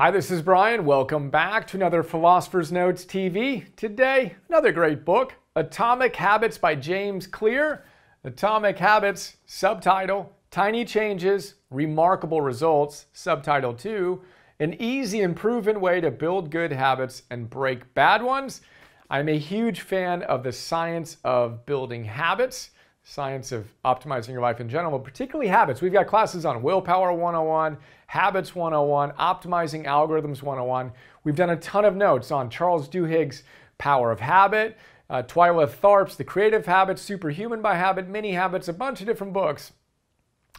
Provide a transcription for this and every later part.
Hi, this is Brian. Welcome back to another Philosopher's Notes TV. Today, another great book, Atomic Habits by James Clear. Atomic Habits, subtitle, Tiny Changes, Remarkable Results, subtitle 2, An Easy and Proven Way to Build Good Habits and Break Bad Ones. I'm a huge fan of the science of building habits science of optimizing your life in general, but particularly habits. We've got classes on Willpower 101, Habits 101, Optimizing Algorithms 101. We've done a ton of notes on Charles Duhigg's Power of Habit, uh, Twyla Tharp's The Creative Habits, Superhuman by Habit, Mini Habits, a bunch of different books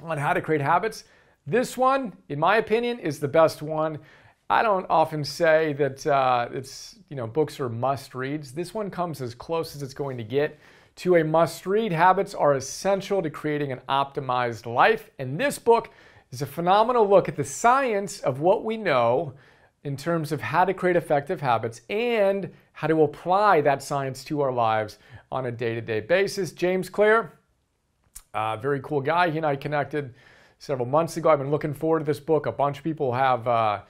on how to create habits. This one, in my opinion, is the best one. I don't often say that uh, it's you know books are must reads. This one comes as close as it's going to get to a must read. Habits are essential to creating an optimized life. And this book is a phenomenal look at the science of what we know in terms of how to create effective habits and how to apply that science to our lives on a day to day basis. James Clear, uh, very cool guy. He and I connected several months ago. I've been looking forward to this book. A bunch of people have uh,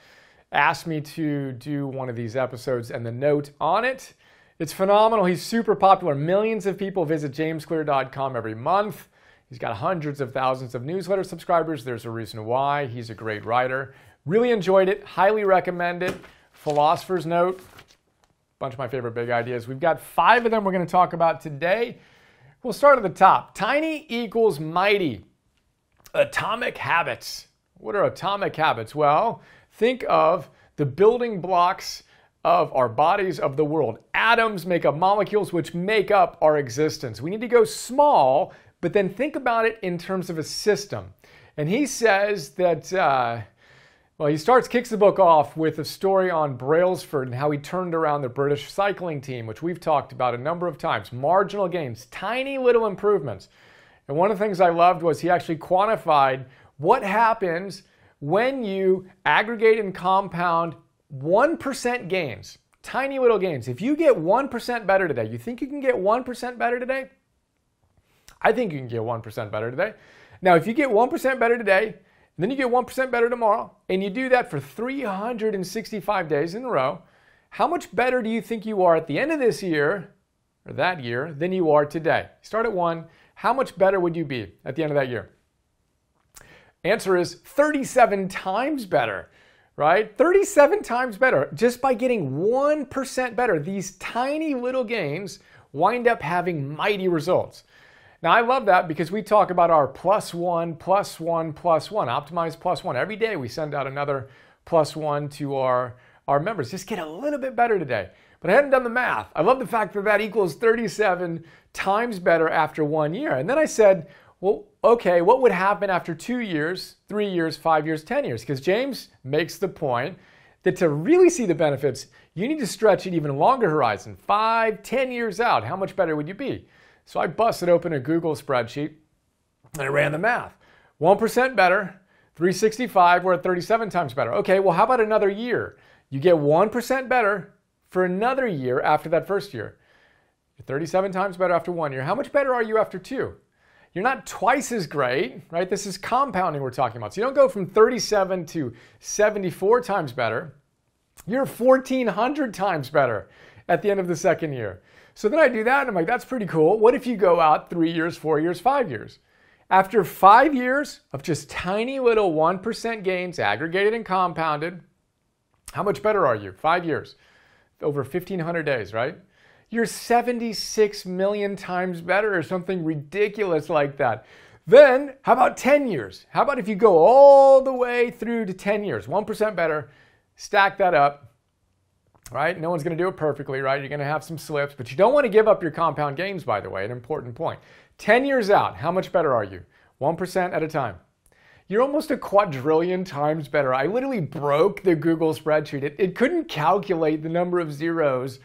asked me to do one of these episodes and the note on it. It's phenomenal. He's super popular. Millions of people visit jamesclear.com every month. He's got hundreds of thousands of newsletter subscribers. There's a reason why. He's a great writer. Really enjoyed it. Highly recommend it. Philosopher's Note. Bunch of my favorite big ideas. We've got five of them we're going to talk about today. We'll start at the top. Tiny equals mighty. Atomic habits. What are atomic habits? Well, think of the building blocks of our bodies of the world. Atoms make up molecules which make up our existence. We need to go small, but then think about it in terms of a system. And he says that, uh, well, he starts, kicks the book off with a story on Brailsford and how he turned around the British cycling team, which we've talked about a number of times. Marginal gains, tiny little improvements. And one of the things I loved was he actually quantified what happens when you aggregate and compound 1% gains, tiny little gains. If you get 1% better today, you think you can get 1% better today? I think you can get 1% better today. Now, if you get 1% better today, then you get 1% better tomorrow, and you do that for 365 days in a row, how much better do you think you are at the end of this year or that year than you are today? Start at one. How much better would you be at the end of that year? Answer is 37 times better right? 37 times better just by getting 1% better. These tiny little gains wind up having mighty results. Now, I love that because we talk about our plus one, plus one, plus one, optimize plus one. Every day we send out another plus one to our, our members. Just get a little bit better today. But I hadn't done the math. I love the fact that that equals 37 times better after one year. And then I said, well, okay, what would happen after two years, three years, five years, 10 years? Because James makes the point that to really see the benefits, you need to stretch it even longer horizon, five, 10 years out. How much better would you be? So I busted open a Google spreadsheet and I ran the math. 1% better, 365, we're at 37 times better. Okay, well, how about another year? You get 1% better for another year after that first year. You're 37 times better after one year. How much better are you after two? You're not twice as great, right? This is compounding we're talking about. So you don't go from 37 to 74 times better. You're 1,400 times better at the end of the second year. So then I do that and I'm like, that's pretty cool. What if you go out three years, four years, five years? After five years of just tiny little 1% gains, aggregated and compounded, how much better are you? Five years, over 1,500 days, right? You're 76 million times better or something ridiculous like that. Then, how about 10 years? How about if you go all the way through to 10 years, 1% better, stack that up, right? No one's going to do it perfectly, right? You're going to have some slips, but you don't want to give up your compound gains, by the way, an important point. 10 years out, how much better are you? 1% at a time. You're almost a quadrillion times better. I literally broke the Google spreadsheet. It, it couldn't calculate the number of zeros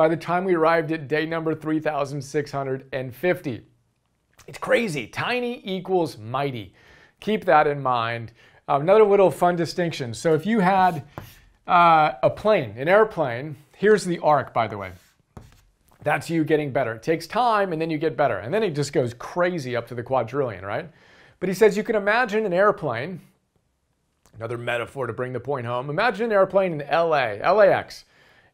by the time we arrived at day number 3,650. It's crazy. Tiny equals mighty. Keep that in mind. Uh, another little fun distinction. So if you had uh, a plane, an airplane, here's the arc, by the way. That's you getting better. It takes time and then you get better. And then it just goes crazy up to the quadrillion, right? But he says you can imagine an airplane Another metaphor to bring the point home. Imagine an airplane in LA, LAX,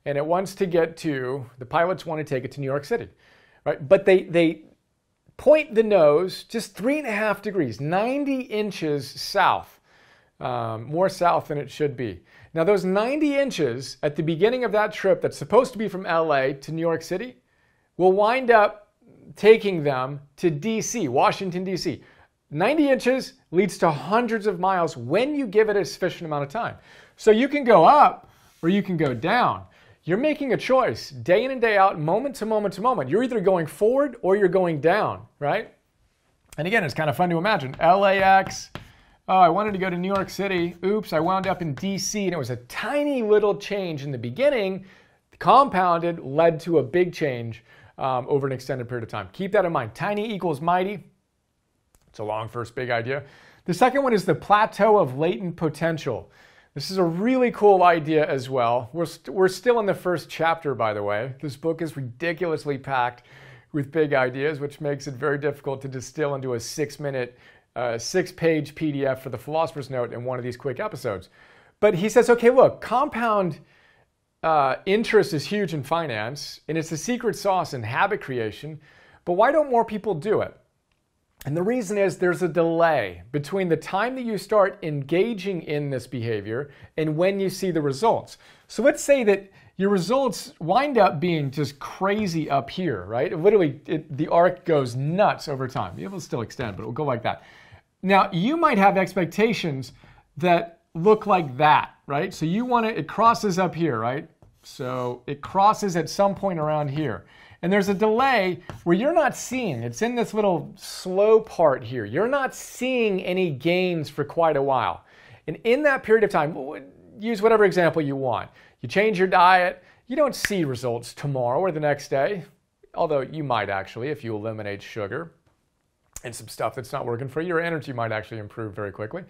and it wants to get to, the pilots want to take it to New York City, right? But they, they point the nose just three and a half degrees, 90 inches south, um, more south than it should be. Now, those 90 inches at the beginning of that trip that's supposed to be from LA to New York City will wind up taking them to DC, Washington, DC. 90 inches leads to hundreds of miles when you give it a sufficient amount of time. So you can go up or you can go down. You're making a choice day in and day out, moment to moment to moment. You're either going forward or you're going down, right? And again, it's kind of fun to imagine. LAX, oh, I wanted to go to New York City. Oops, I wound up in DC, and it was a tiny little change in the beginning, compounded, led to a big change um, over an extended period of time. Keep that in mind. Tiny equals mighty. It's a long first big idea. The second one is the plateau of latent potential. This is a really cool idea as well. We're, st- we're still in the first chapter, by the way. This book is ridiculously packed with big ideas, which makes it very difficult to distill into a six minute, uh, six page PDF for the Philosopher's Note in one of these quick episodes. But he says, okay, look, compound uh, interest is huge in finance, and it's the secret sauce in habit creation. But why don't more people do it? And the reason is there's a delay between the time that you start engaging in this behavior and when you see the results. So let's say that your results wind up being just crazy up here, right? Literally, it, the arc goes nuts over time. It will still extend, but it will go like that. Now, you might have expectations that look like that, right? So you want to, it crosses up here, right? So it crosses at some point around here. And there's a delay where you're not seeing, it's in this little slow part here. You're not seeing any gains for quite a while. And in that period of time, use whatever example you want. You change your diet, you don't see results tomorrow or the next day, although you might actually if you eliminate sugar and some stuff that's not working for you. Your energy might actually improve very quickly.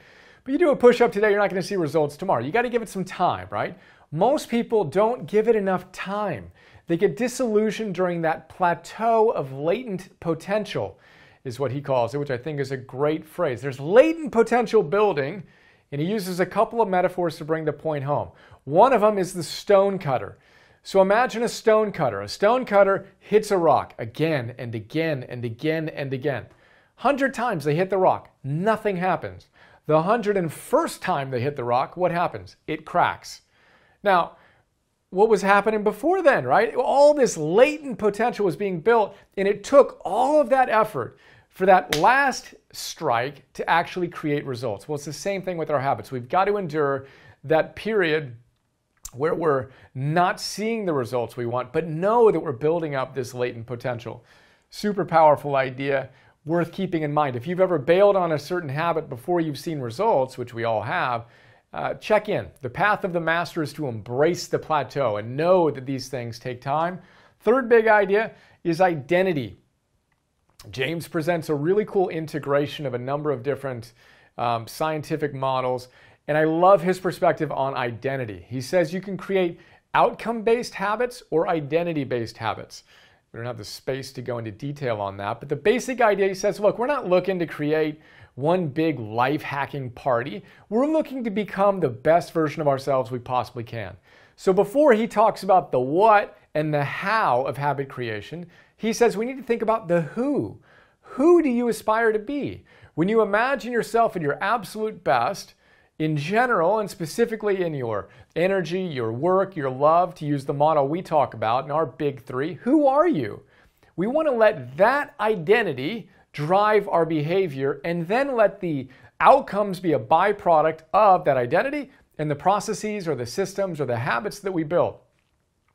But you do a push up today, you're not going to see results tomorrow. You got to give it some time, right? Most people don't give it enough time. They get disillusioned during that plateau of latent potential, is what he calls it, which I think is a great phrase. There's latent potential building, and he uses a couple of metaphors to bring the point home. One of them is the stone cutter. So imagine a stone cutter. A stone cutter hits a rock again and again and again and again. Hundred times they hit the rock, nothing happens. The hundred and first time they hit the rock, what happens? It cracks. Now, what was happening before then, right? All this latent potential was being built, and it took all of that effort for that last strike to actually create results. Well, it's the same thing with our habits. We've got to endure that period where we're not seeing the results we want, but know that we're building up this latent potential. Super powerful idea, worth keeping in mind. If you've ever bailed on a certain habit before you've seen results, which we all have, uh, check in. The path of the master is to embrace the plateau and know that these things take time. Third big idea is identity. James presents a really cool integration of a number of different um, scientific models, and I love his perspective on identity. He says you can create outcome based habits or identity based habits. We don't have the space to go into detail on that, but the basic idea he says look, we're not looking to create one big life hacking party. We're looking to become the best version of ourselves we possibly can. So before he talks about the what and the how of habit creation, he says we need to think about the who. Who do you aspire to be? When you imagine yourself at your absolute best, in general and specifically in your energy, your work, your love, to use the model we talk about in our big three, who are you? We want to let that identity drive our behavior, and then let the outcomes be a byproduct of that identity and the processes or the systems or the habits that we build.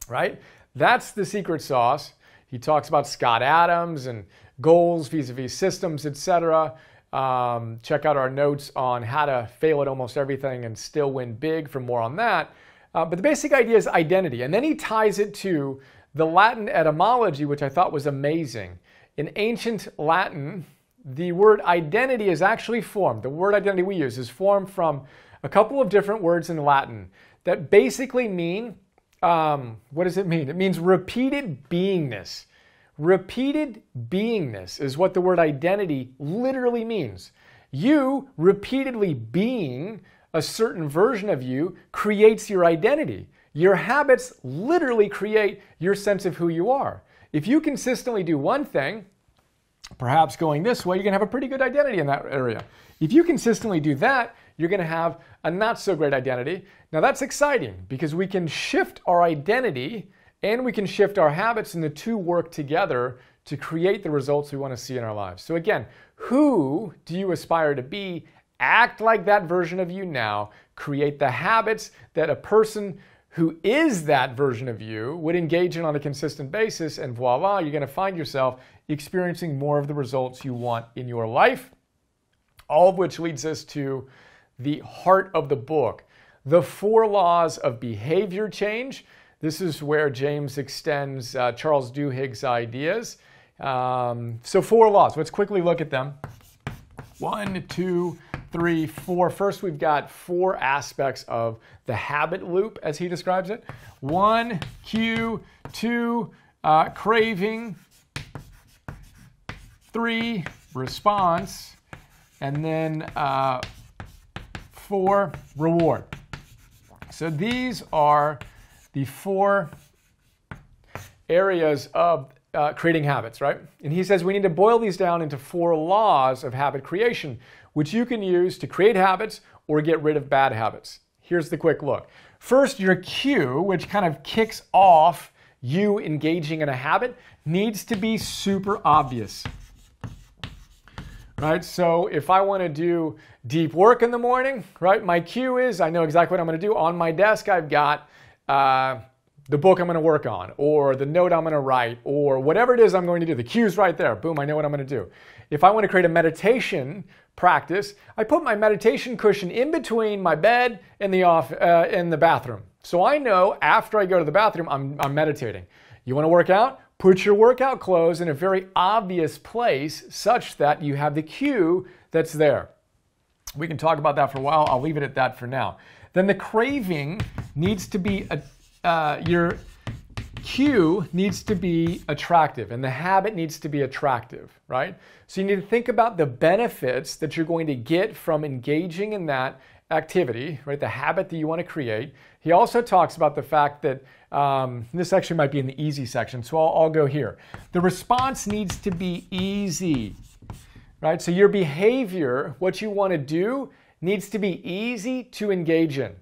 Right? That's the secret sauce. He talks about Scott Adams and goals vis-a-vis systems, etc. Um, check out our notes on how to fail at almost everything and still win big for more on that. Uh, but the basic idea is identity. And then he ties it to the Latin etymology, which I thought was amazing. In ancient Latin, the word identity is actually formed. The word identity we use is formed from a couple of different words in Latin that basically mean um, what does it mean? It means repeated beingness. Repeated beingness is what the word identity literally means. You repeatedly being a certain version of you creates your identity. Your habits literally create your sense of who you are. If you consistently do one thing, perhaps going this way, you're going to have a pretty good identity in that area. If you consistently do that, you're going to have a not so great identity. Now, that's exciting because we can shift our identity and we can shift our habits, and the two work together to create the results we want to see in our lives. So, again, who do you aspire to be? Act like that version of you now. Create the habits that a person who is that version of you would engage in on a consistent basis, and voila, you're going to find yourself experiencing more of the results you want in your life. All of which leads us to the heart of the book the four laws of behavior change. This is where James extends uh, Charles Duhigg's ideas. Um, so, four laws. Let's quickly look at them. One, two, three, four. First, we've got four aspects of the habit loop, as he describes it. One, cue. Two, uh, craving. Three, response. And then uh, four, reward. So these are the four areas of uh, creating habits, right? And he says we need to boil these down into four laws of habit creation, which you can use to create habits or get rid of bad habits. Here's the quick look. First, your cue, which kind of kicks off you engaging in a habit, needs to be super obvious. Right? So if I want to do deep work in the morning, right, my cue is I know exactly what I'm going to do. On my desk, I've got uh, the book I'm going to work on, or the note I'm going to write, or whatever it is I'm going to do. The cue's right there. Boom, I know what I'm going to do. If I want to create a meditation practice, I put my meditation cushion in between my bed and the off uh, in the bathroom. So I know after I go to the bathroom, I'm, I'm meditating. You want to work out? Put your workout clothes in a very obvious place such that you have the cue that's there. We can talk about that for a while. I'll leave it at that for now. Then the craving needs to be a, uh, your cue needs to be attractive and the habit needs to be attractive, right? So you need to think about the benefits that you're going to get from engaging in that activity, right? The habit that you want to create. He also talks about the fact that um, this actually might be in the easy section, so I'll, I'll go here. The response needs to be easy, right? So your behavior, what you want to do, needs to be easy to engage in.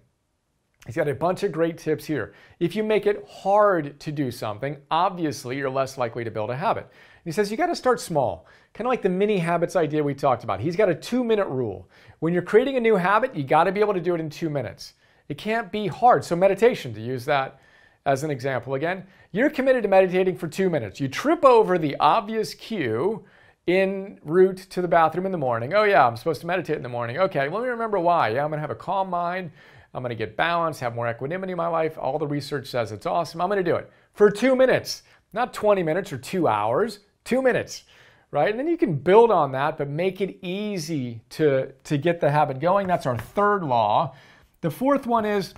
He's got a bunch of great tips here. If you make it hard to do something, obviously you're less likely to build a habit. He says you got to start small, kind of like the mini habits idea we talked about. He's got a two minute rule. When you're creating a new habit, you got to be able to do it in two minutes. It can't be hard. So, meditation, to use that as an example again, you're committed to meditating for two minutes. You trip over the obvious cue in route to the bathroom in the morning. Oh, yeah, I'm supposed to meditate in the morning. Okay, let me remember why. Yeah, I'm going to have a calm mind. I'm going to get balance, have more equanimity in my life. All the research says it's awesome. I'm going to do it for two minutes, not 20 minutes or two hours, two minutes, right? And then you can build on that, but make it easy to, to get the habit going. That's our third law. The fourth one is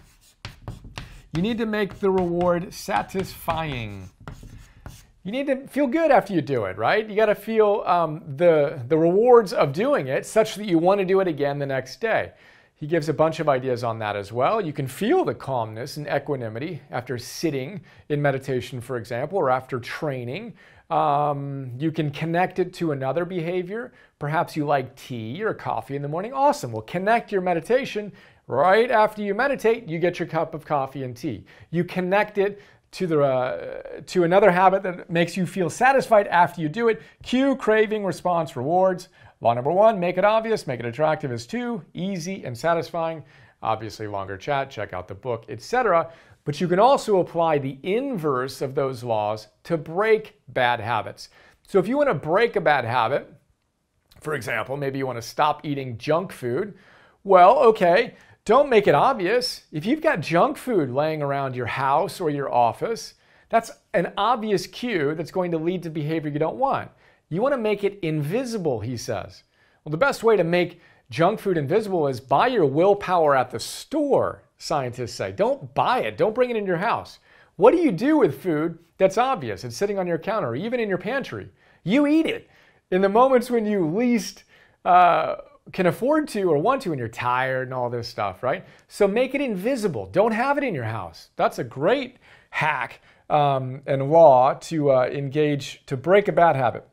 you need to make the reward satisfying. You need to feel good after you do it, right? You got to feel um, the, the rewards of doing it such that you want to do it again the next day. He gives a bunch of ideas on that as well. You can feel the calmness and equanimity after sitting in meditation, for example, or after training. Um, you can connect it to another behavior. Perhaps you like tea or coffee in the morning. Awesome. Well, connect your meditation right after you meditate. You get your cup of coffee and tea. You connect it to the uh, to another habit that makes you feel satisfied after you do it. Cue, craving, response, rewards. Law number one, make it obvious, make it attractive is two, easy and satisfying. Obviously, longer chat, check out the book, etc. But you can also apply the inverse of those laws to break bad habits. So if you want to break a bad habit, for example, maybe you want to stop eating junk food, well, okay, don't make it obvious. If you've got junk food laying around your house or your office, that's an obvious cue that's going to lead to behavior you don't want. You want to make it invisible, he says. Well, the best way to make junk food invisible is buy your willpower at the store, scientists say. Don't buy it, don't bring it in your house. What do you do with food that's obvious? It's sitting on your counter, or even in your pantry. You eat it. In the moments when you least uh, can afford to or want to when you're tired and all this stuff, right? So make it invisible. Don't have it in your house. That's a great hack um, and law to uh, engage, to break a bad habit.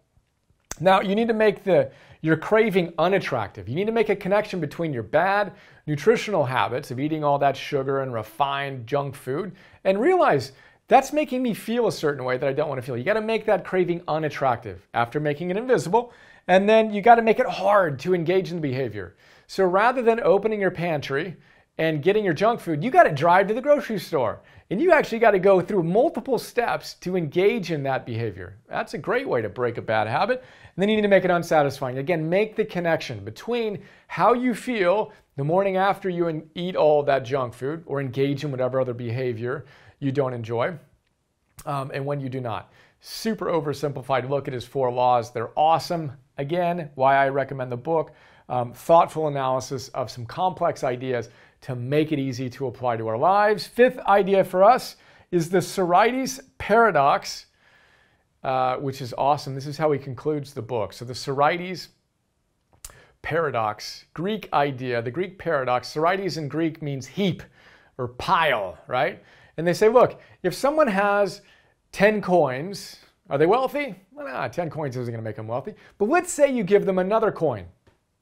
Now, you need to make the your craving unattractive. You need to make a connection between your bad nutritional habits of eating all that sugar and refined junk food and realize that's making me feel a certain way that I don't want to feel. You got to make that craving unattractive after making it invisible, and then you got to make it hard to engage in the behavior. So rather than opening your pantry and getting your junk food, you got to drive to the grocery store. And you actually got to go through multiple steps to engage in that behavior. That's a great way to break a bad habit. And then you need to make it unsatisfying. Again, make the connection between how you feel the morning after you eat all that junk food or engage in whatever other behavior you don't enjoy um, and when you do not. Super oversimplified look at his four laws. They're awesome. Again, why I recommend the book. Um, thoughtful analysis of some complex ideas to make it easy to apply to our lives. Fifth idea for us is the Sorites paradox, uh, which is awesome. This is how he concludes the book. So, the Sorites paradox, Greek idea, the Greek paradox, Sorites in Greek means heap or pile, right? And they say, look, if someone has 10 coins, are they wealthy? Well, nah, 10 coins isn't going to make them wealthy. But let's say you give them another coin.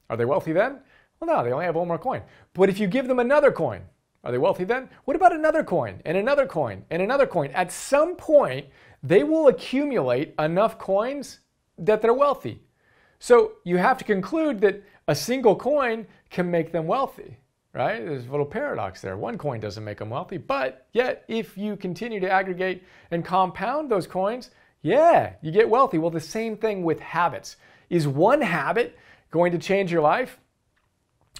Are they wealthy then? Well, no, they only have one more coin. But if you give them another coin, are they wealthy then? What about another coin and another coin and another coin? At some point, they will accumulate enough coins that they're wealthy. So you have to conclude that a single coin can make them wealthy, right? There's a little paradox there. One coin doesn't make them wealthy, but yet if you continue to aggregate and compound those coins, yeah, you get wealthy. Well, the same thing with habits. Is one habit going to change your life?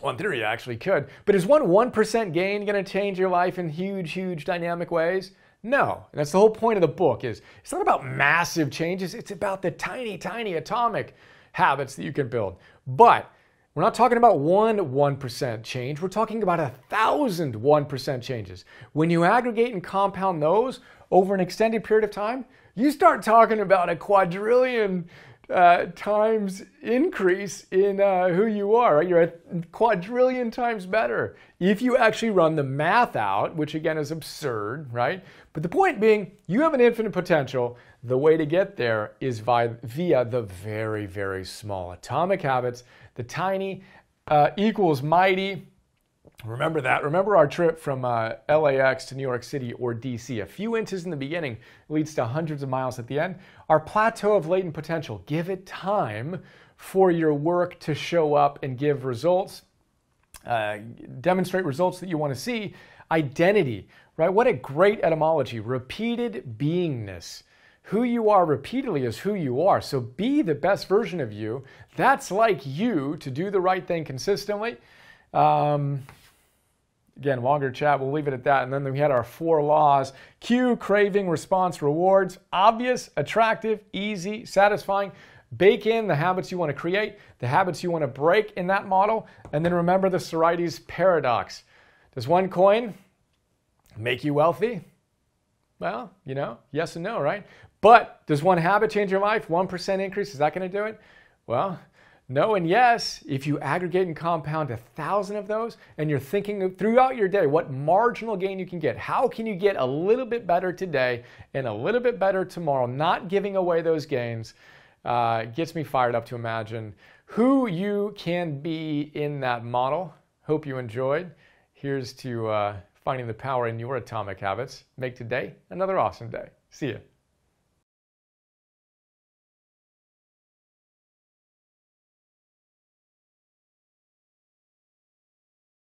Well, in theory, it actually could. But is one 1% gain going to change your life in huge, huge dynamic ways? No. And that's the whole point of the book is it's not about massive changes. It's about the tiny, tiny atomic habits that you can build. But we're not talking about one 1% change. We're talking about a thousand 1% changes. When you aggregate and compound those over an extended period of time, you start talking about a quadrillion uh, times increase in uh, who you are. You're a quadrillion times better if you actually run the math out, which again is absurd, right? But the point being, you have an infinite potential. The way to get there is via, via the very, very small atomic habits. The tiny uh, equals mighty Remember that. Remember our trip from uh, LAX to New York City or DC. A few inches in the beginning leads to hundreds of miles at the end. Our plateau of latent potential. Give it time for your work to show up and give results, uh, demonstrate results that you want to see. Identity, right? What a great etymology. Repeated beingness. Who you are repeatedly is who you are. So be the best version of you. That's like you to do the right thing consistently. Um, Again, longer chat, we'll leave it at that. And then we had our four laws cue, craving, response, rewards. Obvious, attractive, easy, satisfying. Bake in the habits you want to create, the habits you want to break in that model. And then remember the Sorites paradox. Does one coin make you wealthy? Well, you know, yes and no, right? But does one habit change your life? 1% increase, is that going to do it? Well, no and yes, if you aggregate and compound a thousand of those and you're thinking throughout your day what marginal gain you can get, how can you get a little bit better today and a little bit better tomorrow, not giving away those gains, uh, gets me fired up to imagine who you can be in that model. Hope you enjoyed. Here's to uh, finding the power in your atomic habits. Make today another awesome day. See ya.